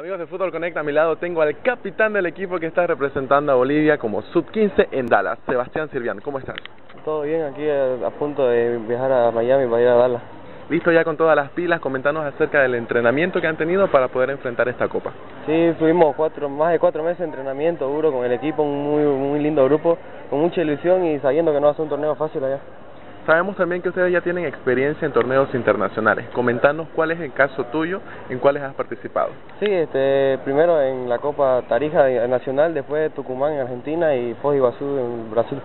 Amigos de Fútbol Connect, a mi lado tengo al capitán del equipo que está representando a Bolivia como Sub-15 en Dallas, Sebastián Sirvián. ¿Cómo estás? Todo bien, aquí a, punto de viajar a Miami para ir a Dallas. ¿Listo ya con todas las pilas? Comentanos acerca del entrenamiento que han tenido para poder enfrentar esta copa. Sí, tuvimos cuatro, más de cuatro meses de entrenamiento duro con el equipo, un muy, muy lindo grupo, con mucha ilusión y sabiendo que no va a ser un torneo fácil allá. Sabemos también que ustedes ya tienen experiencia en torneos internacionales. Comentanos cuál es el caso tuyo, en cuáles has participado. Sí, este, primero en la Copa Tarija Nacional, después Tucumán en Argentina y Foz Iguazú en Brasil.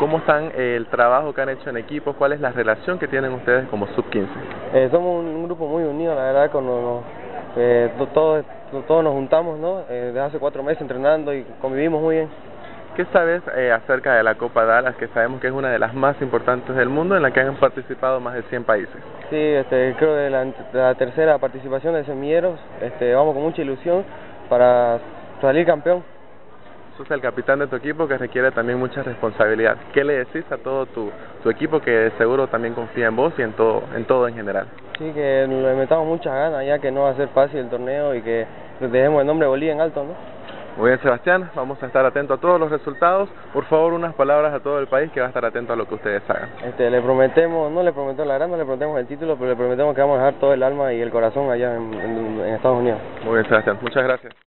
¿Cómo están el trabajo que han hecho en equipo? ¿Cuál es la relación que tienen ustedes como sub-15? Eh, somos un, grupo muy unido, la verdad, con eh, todos, todos nos juntamos, ¿no? Eh, desde hace cuatro meses entrenando y convivimos muy bien. ¿Qué sabes eh, acerca de la Copa Dallas, que sabemos que es una de las más importantes del mundo, en la que han participado más de 100 países? Sí, este, creo que la, la tercera participación de Semilleros, este, vamos con mucha ilusión para salir campeón. Sos el capitán de tu equipo que requiere también mucha responsabilidad. ¿Qué le decís a todo tu, tu equipo que seguro también confía en vos y en todo, en todo en general? Sí, que le metamos muchas ganas ya que no va a ser fácil el torneo y que dejemos el nombre de Bolivia en alto, ¿no? Muy bien, Sebastián, vamos a estar atentos a todos los resultados. Por favor, unas palabras a todo el país que va a estar atento a lo que ustedes hagan. Este, le prometemos, no le prometemos la gran, no le prometemos el título, pero le prometemos que vamos a dejar todo el alma y el corazón allá en, en Estados Unidos. Muy bien, Sebastián, muchas gracias.